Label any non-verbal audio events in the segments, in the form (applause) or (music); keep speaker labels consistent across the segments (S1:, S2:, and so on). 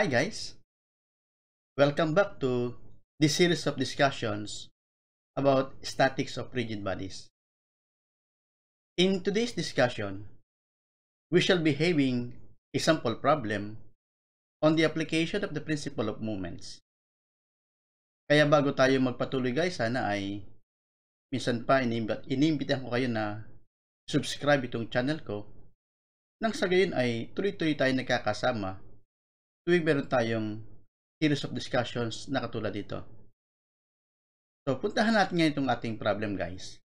S1: Hi guys! Welcome back to this series of discussions about statics of rigid bodies. In today's discussion, we shall be having a sample problem on the application of the principle of moments. Kaya bago tayo magpatuloy guys, sana ay minsan pa inimbitahan ko kayo na subscribe itong channel ko nang sa gayon ay tuloy-tuloy tayo nagkakasama tuwing meron tayong series of discussions na katulad dito. So, puntahan natin ngayon itong ating problem, guys.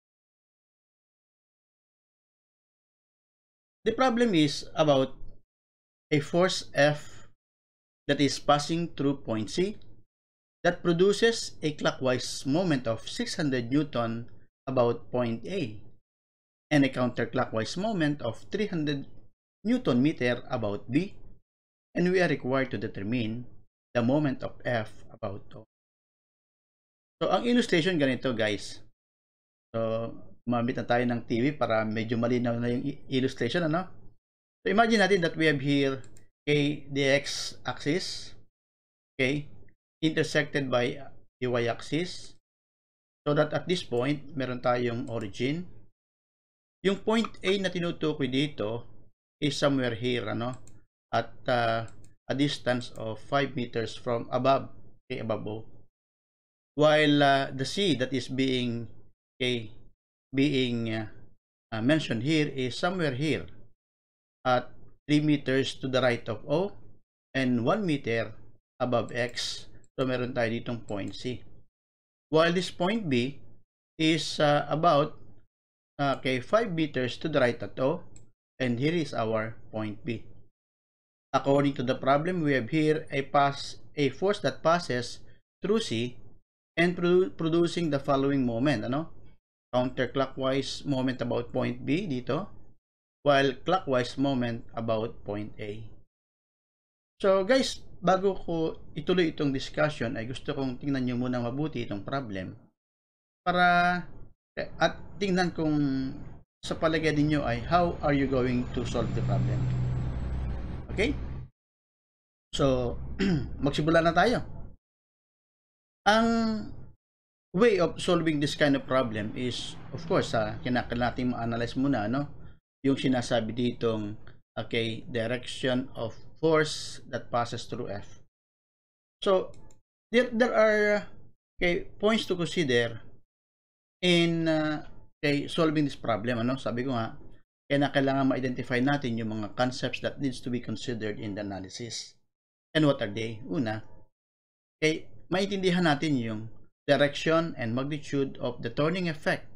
S1: The problem is about a force F that is passing through point C that produces a clockwise moment of 600 Newton about point A and a counterclockwise moment of 300 Newton meter about B and we are required to determine the moment of F about O. So, ang illustration ganito guys. So, gumamit na tayo ng TV para medyo malinaw na yung illustration, ano? So, imagine natin that we have here okay, the x-axis, okay, intersected by the y-axis. So that at this point, meron tayong origin. Yung point A na tinutukoy dito is somewhere here, ano? At uh, a distance of 5 meters from above okay, above O. While uh, the C that is being okay, being uh, uh, mentioned here is somewhere here at 3 meters to the right of O and 1 meter above X. So meron tayo ditong point C. While this point B is uh, about uh, okay, 5 meters to the right at O and here is our point B. According to the problem, we have here a pass a force that passes through C and produ producing the following moment, ano? Counterclockwise moment about point B dito, while clockwise moment about point A. So guys, bago ko ituloy itong discussion, ay gusto kong tingnan nyo muna mabuti itong problem para at tingnan kung sa palagay ninyo ay how are you going to solve the problem. Okay? So, (clears throat) magsimula na tayo. Ang way of solving this kind of problem is, of course, uh, kinakailangan natin ma-analyze muna, no? Yung sinasabi ditong, okay, direction of force that passes through F. So, there, there are, okay, points to consider in, uh, okay, solving this problem, ano? Sabi ko nga, kaya na kailangan ma-identify natin yung mga concepts that needs to be considered in the analysis. And what are they? Una, kay maintindihan natin yung direction and magnitude of the turning effect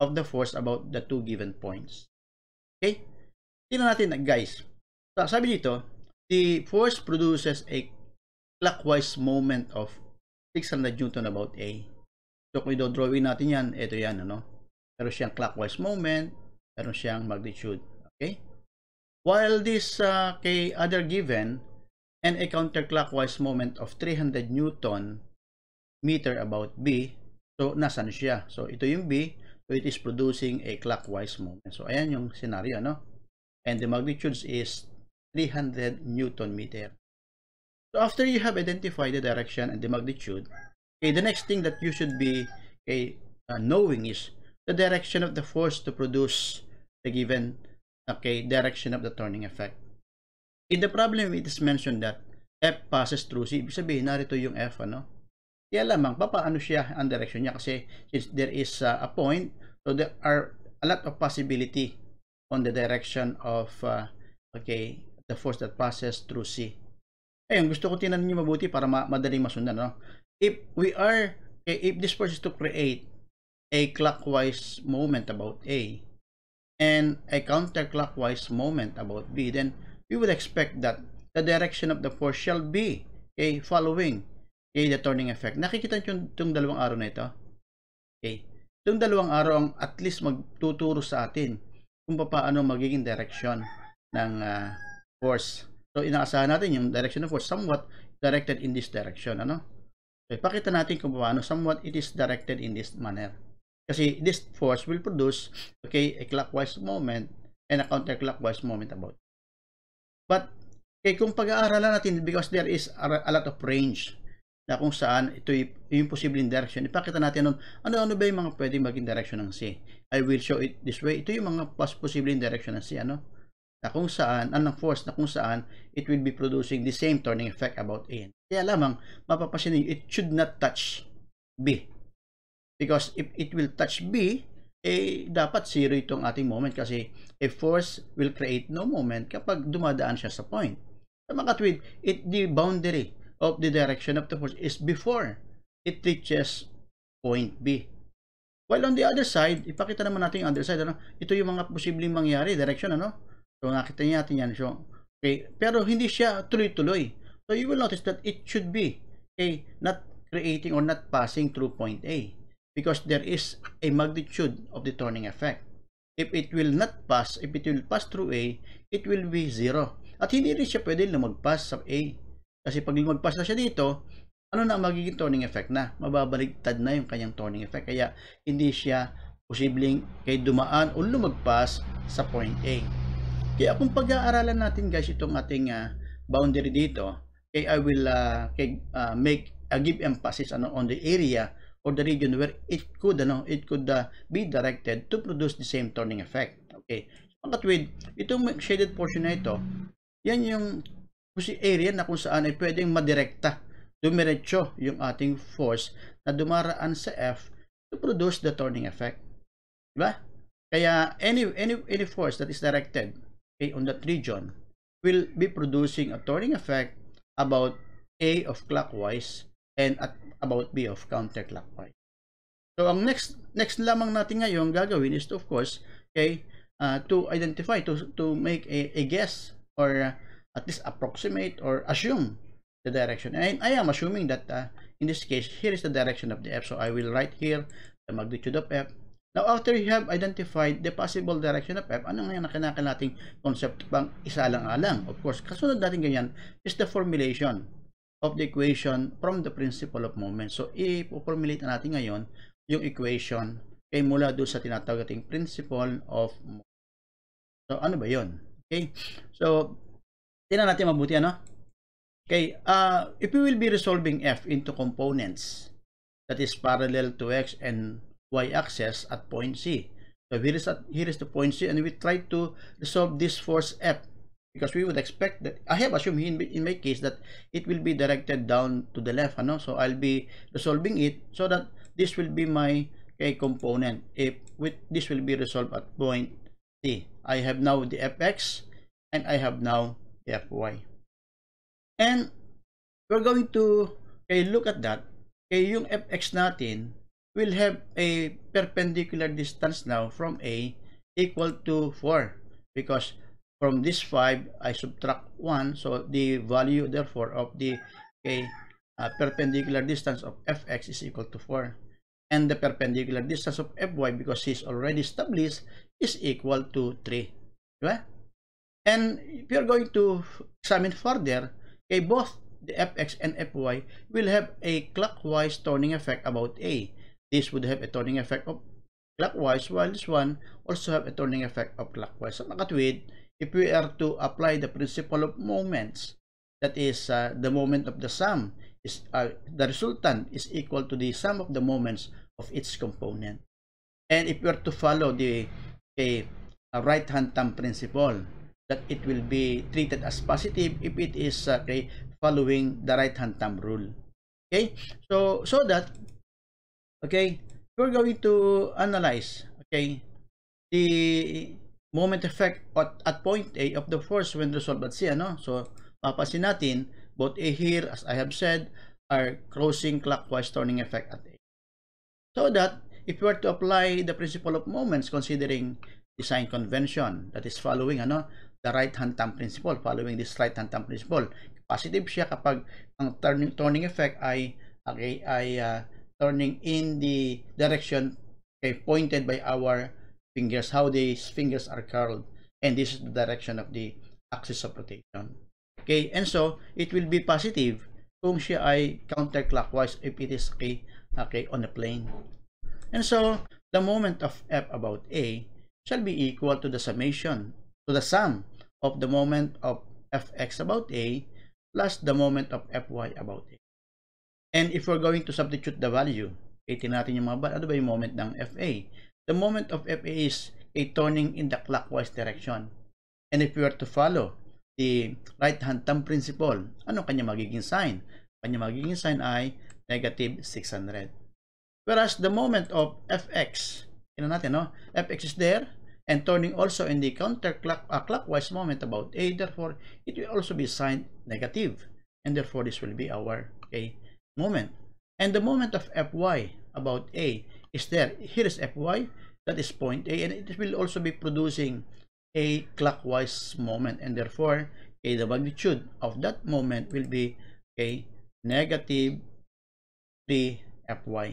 S1: of the force about the two given points. Okay? Tingnan natin guys. Sabi dito, the force produces a clockwise moment of 600 Newton about A. So kung i-drawing natin yan, ito yan, ano? Pero siyang clockwise moment, meron siyang magnitude. Okay? While this uh, kay other given and a counterclockwise moment of 300 Newton meter about B, so nasan siya? So ito yung B, so it is producing a clockwise moment. So ayan yung scenario, no? And the magnitude is 300 Newton meter. So after you have identified the direction and the magnitude, okay, the next thing that you should be okay, uh, knowing is the direction of the force to produce the given okay, direction of the turning effect. In the problem, it is mentioned that F passes through C. Ibig sabihin, narito yung F, ano? Kaya lamang, papaano siya ang direction niya? Kasi since there is uh, a point, so there are a lot of possibility on the direction of, uh, okay, the force that passes through C. Ayun, gusto ko tinan niyo mabuti para ma madaling masundan, no? If we are, if this force is to create a clockwise moment about A, and a counterclockwise moment about B, then we would expect that the direction of the force shall be okay, following okay, the turning effect. Nakikita nyo itong dalawang araw na ito? Okay. Itong dalawang araw ang at least magtuturo sa atin kung paano magiging direction ng uh, force. So, inaasahan natin yung direction of force somewhat directed in this direction. Ano? So, ipakita natin kung paano somewhat it is directed in this manner. Kasi this force will produce, okay, a clockwise moment and a counterclockwise moment about. But kaya kung pag-aaralan natin because there is a lot of range na kung saan ito yung posibleng direction. Ipakita natin nun, ano-ano ba yung mga pwedeng maging direction ng C. I will show it this way. Ito yung mga posibleng direction ng C. Ano? Na kung saan, anong force na kung saan it will be producing the same turning effect about A. Kaya lamang, mapapasin niyo, it should not touch B. Because if it will touch B, eh dapat zero itong ating moment kasi a force will create no moment kapag dumadaan siya sa point. Sa mga tweed, it the boundary of the direction of the force is before it reaches point B. While on the other side, ipakita naman natin yung other side. Ano? Ito yung mga posibleng mangyari, direction. Ano? So, nakita niya natin yan. So, okay. Pero hindi siya tuloy-tuloy. So, you will notice that it should be okay, not creating or not passing through point A because there is a magnitude of the turning effect. If it will not pass, if it will pass through A, it will be zero. At hindi rin siya pwede lumagpas sa A. Kasi pag lumagpas na siya dito, ano na magiging turning effect na? Mababaligtad na yung kanyang turning effect. Kaya hindi siya posibleng kay dumaan o lumagpas sa point A. Kaya kung pag-aaralan natin guys itong ating uh, boundary dito, kay I will uh, kay, uh, make uh, give emphasis ano on the area or the region where it could ano it could uh, be directed to produce the same turning effect okay? Pagkatwid itong shaded portion na ito yan yung area na kung saan ay pwedeng madirekta dumiretso yung ating force na dumaraan sa F to produce the turning effect di ba? Kaya any any any force that is directed okay, on that region will be producing a turning effect about A of clockwise and at about B of counterclockwise. So ang next next lamang natin ngayon gagawin is to of course okay uh, to identify to to make a, a guess or uh, at least approximate or assume the direction. And I am assuming that uh, in this case here is the direction of the F. So I will write here the magnitude of F. Now after you have identified the possible direction of F, ano nga yung nating concept pang isa lang alang? Of course, kasunod natin ganyan is the formulation of the equation from the principle of moment. So, i-formulate natin ngayon yung equation kay mula doon sa tinatawag nating principle of moment. So, ano ba yon? Okay? So, tingnan natin mabuti, ano? Okay, uh, if we will be resolving f into components that is parallel to x and y axis at point C. So, here is, at, here is the point C and we try to resolve this force f because we would expect that I have assumed in, in my case that it will be directed down to the left ano? So I'll be resolving it so that this will be my k component. If with this will be resolved at point C I have now the fx and I have now the fy and we're going to okay, look at that. Okay, yung fx natin will have a perpendicular distance now from A equal to 4 because from this 5 I subtract 1 so the value therefore of the okay, uh, perpendicular distance of fx is equal to 4 and the perpendicular distance of fy because it's already established is equal to 3 right? and if you're going to examine further okay, both the fx and fy will have a clockwise turning effect about a. This would have a turning effect of clockwise while this one also have a turning effect of clockwise. So makatwid if we are to apply the principle of moments, that is uh, the moment of the sum, is uh, the resultant is equal to the sum of the moments of each component. And if we are to follow the a, a right hand thumb principle, that it will be treated as positive if it is uh, okay, following the right hand thumb rule. Okay, so so that okay, we're going to analyze okay the moment effect at, at point A of the force when resolved at C. Ano? So, papasin natin, both A here, as I have said, are crossing clockwise turning effect at A. So that, if we were to apply the principle of moments considering design convention that is following ano, the right hand thumb principle, following this right hand thumb principle, positive siya kapag ang turning, turning effect ay, okay, ay uh, turning in the direction okay, pointed by our fingers, how these fingers are curled. And this is the direction of the axis of rotation. Okay, and so it will be positive kung siya ay counterclockwise if it is okay, okay on the plane. And so the moment of F about A shall be equal to the summation, to the sum of the moment of fx about a plus the moment of fy about a. And if we're going to substitute the value, itin natin yung mga ano ba yung moment ng FA? The moment of FA is a turning in the clockwise direction. And if we were to follow the right hand thumb principle, ano kanya magiging sign? Kanya magiging sign ay negative 600. Whereas the moment of Fx, ina natin, no? Fx is there and turning also in the counterclock uh, moment about A, therefore it will also be signed negative. And therefore this will be our okay, moment. And the moment of Fy about A is there. Here is Fy, that is point A, and it will also be producing a clockwise moment. And therefore, okay, the magnitude of that moment will be okay, negative 3 Fy.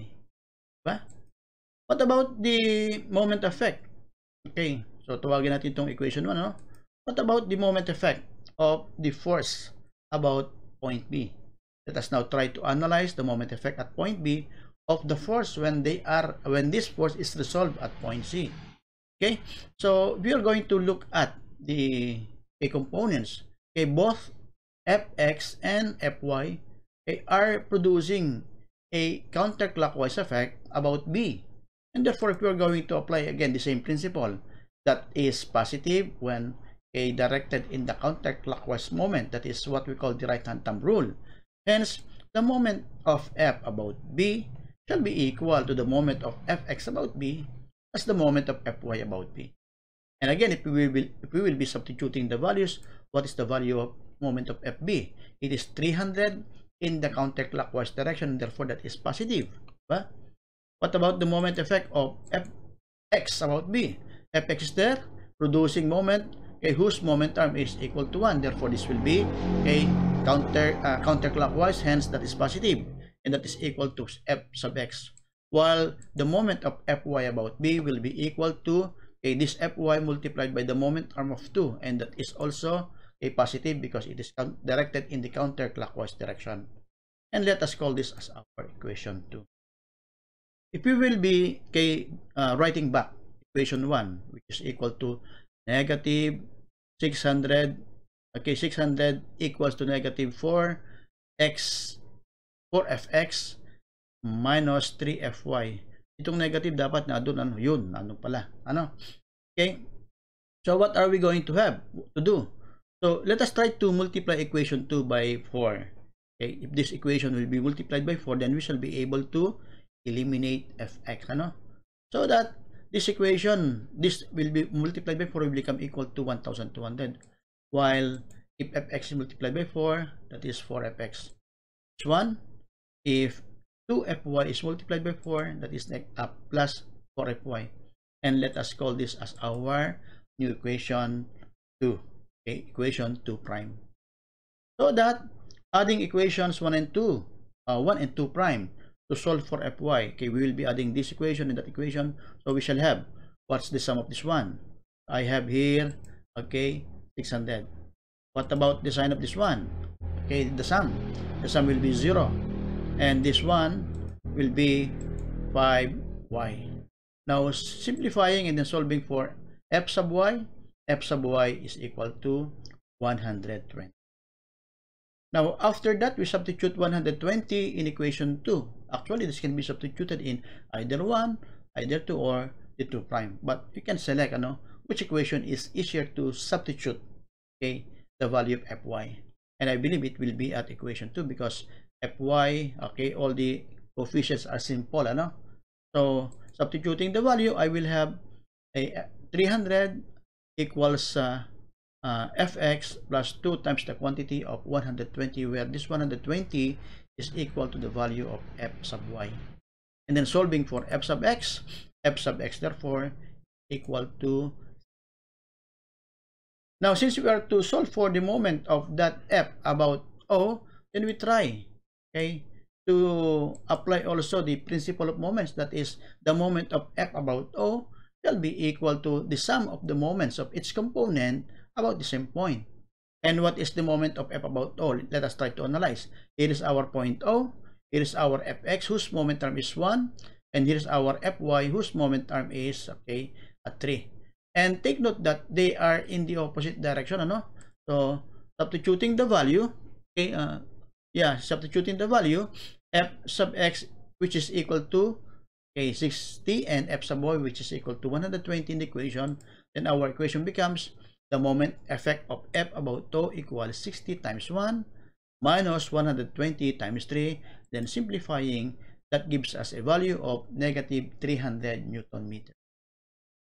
S1: What about the moment effect? Okay, so tawagin natin itong equation 1. No? What about the moment effect of the force about point B? Let us now try to analyze the moment effect at point B of the force when they are when this force is resolved at point C. Okay, so we are going to look at the a components. Okay, both Fx and Fy okay, are producing a counterclockwise effect about B. And therefore, if we are going to apply again the same principle that is positive when a directed in the counterclockwise moment, that is what we call the right hand thumb rule. Hence, the moment of f about b shall be equal to the moment of fx about b as the moment of fy about b. And again, if we will, if we will be substituting the values, what is the value of moment of fb? It is 300 in the counterclockwise direction, therefore that is positive. Diba? What about the moment effect of fx about b? fx is there, producing moment, okay, whose moment arm is equal to 1. Therefore, this will be a counter uh, counterclockwise, hence that is positive, and that is equal to f sub x. While the moment of fy about b will be equal to okay, this fy multiplied by the moment arm of 2, and that is also a positive because it is directed in the counterclockwise direction. And let us call this as our equation 2. If we will be okay, uh, writing back equation 1, which is equal to negative 600 okay 600 equals to negative 4 x 4fx minus 3fy itong negative dapat na doon ano yun ano pala ano? Okay. So what are we going to have to do? So let us try to multiply equation 2 by 4 okay if this equation will be multiplied by 4 then we shall be able to eliminate fx ano? So that this equation, this will be multiplied by 4 will become equal to 1,200. While if fx is multiplied by 4, that is 4fx. This one, if 2fy is multiplied by 4, that is like a plus 4fy. And let us call this as our new equation 2. Okay, equation 2 prime. So that adding equations 1 and 2, uh, 1 and 2 prime, to solve for fy. Okay, we will be adding this equation and that equation. So we shall have, what's the sum of this one? I have here, okay, 600. What about the sign of this one? Okay, the sum. The sum will be 0. And this one will be 5y. Now, simplifying and then solving for f sub y, f sub y is equal to 120. Now, after that, we substitute 120 in equation 2. Actually, this can be substituted in either 1, either 2, or the 2 prime. But you can select which equation is easier to substitute okay, the value of fy. And I believe it will be at equation 2 because fy, okay, all the coefficients are simple. Ano? So, substituting the value, I will have a 300 equals uh, uh, fx plus 2 times the quantity of 120 where this 120 is equal to the value of f sub y and then solving for f sub x f sub x therefore equal to now since we are to solve for the moment of that f about o then we try okay to apply also the principle of moments that is the moment of f about o shall be equal to the sum of the moments of its component about the same point. And what is the moment of f about O? Let us try to analyze. Here is our point O. Here is our fx whose moment term is 1. And here is our fy whose moment term is okay at 3. And take note that they are in the opposite direction. Ano? So, substituting the value, okay, uh, yeah, substituting the value, f sub x which is equal to okay, 60 and f sub y which is equal to 120 in the equation, then our equation becomes the moment effect of f about tau equals 60 times 1 minus 120 times 3, then simplifying, that gives us a value of negative 300 Newton meter.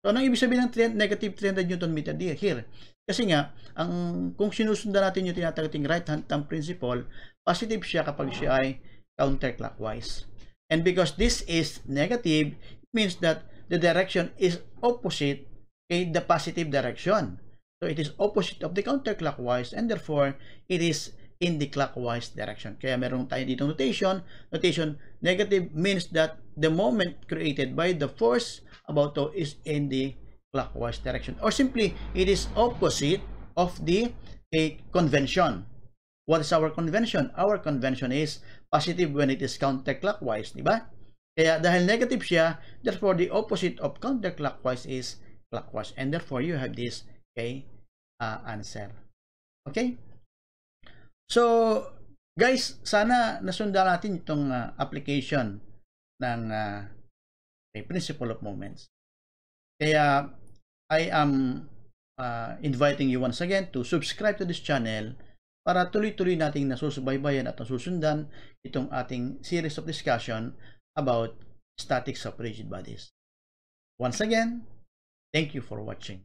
S1: So, anong ibig sabihin ng 3, negative 300 Newton meter here? Kasi nga, ang, kung sinusundan natin yung tinatagating right hand thumb principle, positive siya kapag siya ay counterclockwise. And because this is negative, it means that the direction is opposite kay the positive direction. So, it is opposite of the counterclockwise and therefore, it is in the clockwise direction. Kaya meron tayo dito notation. Notation negative means that the moment created by the force about to is in the clockwise direction. Or simply, it is opposite of the a convention. What is our convention? Our convention is positive when it is counterclockwise, di ba? Kaya dahil negative siya, therefore the opposite of counterclockwise is clockwise. And therefore you have this okay, uh, answer. Okay? So, guys, sana nasundan natin itong uh, application ng uh, principle of moments. Kaya, I am uh, inviting you once again to subscribe to this channel para tuloy-tuloy nating nasusubaybayan at nasusundan itong ating series of discussion about statics of rigid bodies. Once again, thank you for watching.